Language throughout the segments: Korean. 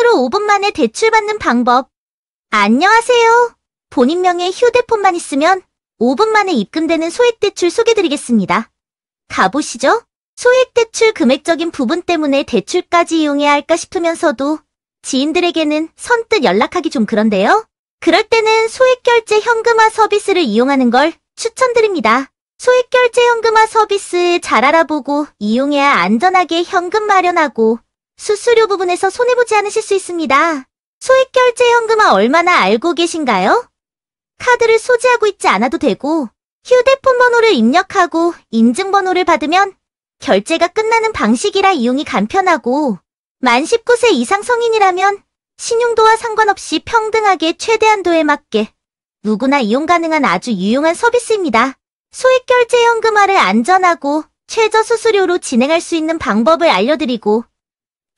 핸드폰으로 5분 만에 대출받는 방법. 안녕하세요. 본인 명의 휴대폰만 있으면 5분 만에 입금되는 소액대출 소개드리겠습니다. 가보시죠. 소액대출 금액적인 부분 때문에 대출까지 이용해야 할까 싶으면서도 지인들에게는 선뜻 연락하기 좀 그런데요. 그럴 때는 소액결제 현금화 서비스를 이용하는 걸 추천드립니다. 소액결제 현금화 서비스 잘 알아보고 이용해야 안전하게 현금 마련하고 수수료 부분에서 손해보지 않으실 수 있습니다. 소액 결제 현금화 얼마나 알고 계신가요? 카드를 소지하고 있지 않아도 되고 휴대폰 번호를 입력하고 인증번호를 받으면 결제가 끝나는 방식이라 이용이 간편하고 만 19세 이상 성인이라면 신용도와 상관없이 평등하게 최대한도에 맞게 누구나 이용 가능한 아주 유용한 서비스입니다. 소액 결제 현금화를 안전하고 최저 수수료로 진행할 수 있는 방법을 알려드리고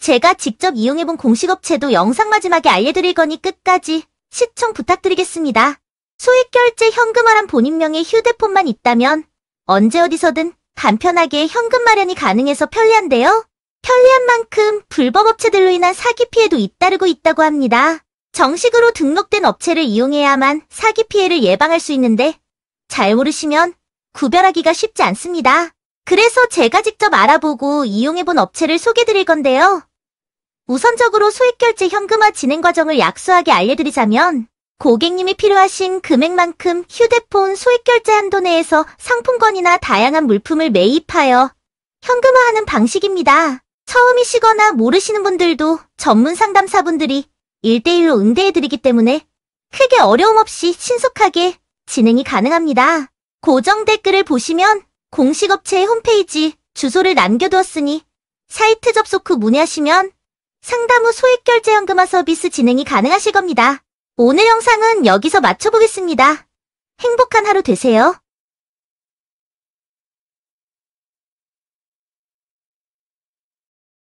제가 직접 이용해본 공식업체도 영상 마지막에 알려드릴 거니 끝까지 시청 부탁드리겠습니다. 소액결제 현금화란 본인명의 휴대폰만 있다면 언제 어디서든 간편하게 현금 마련이 가능해서 편리한데요. 편리한 만큼 불법 업체들로 인한 사기 피해도 잇따르고 있다고 합니다. 정식으로 등록된 업체를 이용해야만 사기 피해를 예방할 수 있는데 잘 모르시면 구별하기가 쉽지 않습니다. 그래서 제가 직접 알아보고 이용해본 업체를 소개드릴 건데요. 우선적으로 소액결제 현금화 진행 과정을 약소하게 알려드리자면 고객님이 필요하신 금액만큼 휴대폰 소액결제 한도 내에서 상품권이나 다양한 물품을 매입하여 현금화하는 방식입니다. 처음이시거나 모르시는 분들도 전문 상담사분들이 1대1로 응대해드리기 때문에 크게 어려움 없이 신속하게 진행이 가능합니다. 고정 댓글을 보시면 공식업체의 홈페이지 주소를 남겨두었으니 사이트 접속 후 문의하시면 상담 후 소액결제 현금화 서비스 진행이 가능하실 겁니다. 오늘 영상은 여기서 마쳐보겠습니다. 행복한 하루 되세요.